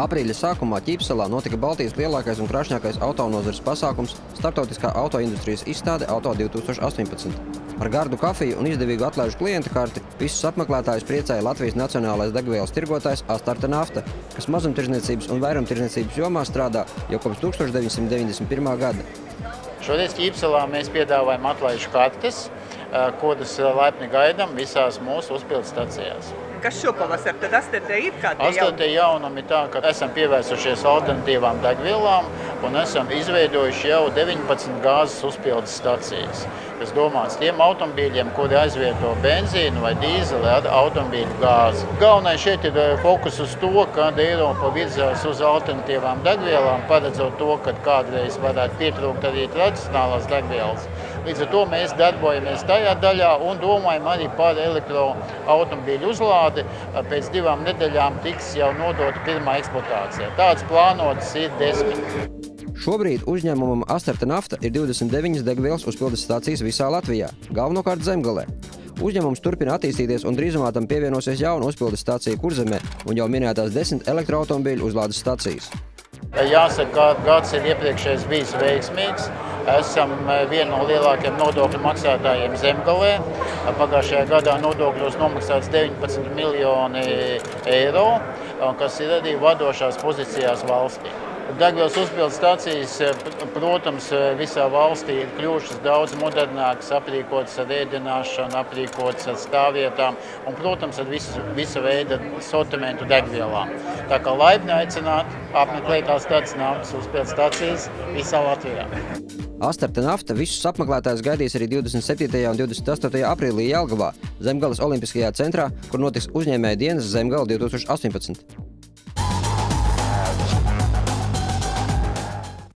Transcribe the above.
Aprīļa sākumā Ķīpselā notika Baltijas lielākais un krāšņākais autonozares pasākums – starptautiskā autoindustrijas izstāde Auto 2018. Ar gardu kafiju un izdevīgu atlaižu klienta karti visus apmeklētājus priecēja Latvijas nacionālais degvielas tirgotājs Astarte Nafta, kas mazumtirdzniecības un vairumtirdzniecības jomā strādā jau kopš 1991. gada. Šodien Ķīpselā mēs piedāvājam atlaižu kartes, kuras laipni gaidām visās mūsu uzpildes stacijās. Kas šopavasar tad Astarte ir kādi Astarte jaunumi tā, ka esam pievērsušies alternatīvām degvielām un esam izveidojuši jau 19 gāzes uzpildes stacijas, kas domāts tiem automobīļiem, kuri aizvieto benzīnu vai dīzeli ar automobīļu gāzi. Galvenais šeit ir fokus uz to, ka Eiropa virzās uz alternatīvām degvielām, paredzot to, ka kādreiz varētu pietrūkt arī tradicionālās degvielas. Līdz ar to mēs darbojamies tajā daļā un domājam arī par elektroautomobīļu uzlādi. Pēc divām nedēļām tiks jau nodota pirmā eksploatācija. Tāds plānotas ir desmit. Šobrīd uzņēmumam Astarte Nafta ir 29 degvielas uzpildes stācijas visā Latvijā, galvenokārt Zemgalē. Uzņēmums turpina attīstīties un drīzumā tam pievienosies jauna uzpildes stācija Kurzemē un jau minētās 10 elektroautomobīļu uzlādes stācijas. Jāsaka, ka gads ir iepriekšējais bijis veiksmīgs. Esam viena no lielākajiem nodokļu maksātājiem Zemgalē. Pagājušajā gadā nodokļos nomaksāts 19 miljoni eiro, kas ir arī vadošās pozīcijās valstī. Degvielas uzpildes stācijas, protams, visā valstī ir kļuvušas daudz modernākas, aprīkotas ar ēdināšanu, aprīkotas ar stāvvietām un, protams, ar visu, visu veidu sortimentu degvielām. Tā kā laipni aicināt apmeklēt tās naftas uzpildes stācijas visā Latvijā. Astarte Nafta visus apmeklētājus gaidīs arī 27. un 28. aprīlī Jelgavā, Zemgales Olimpiskajā centrā, kur notiks uzņēmēja dienas Zemgala 2018.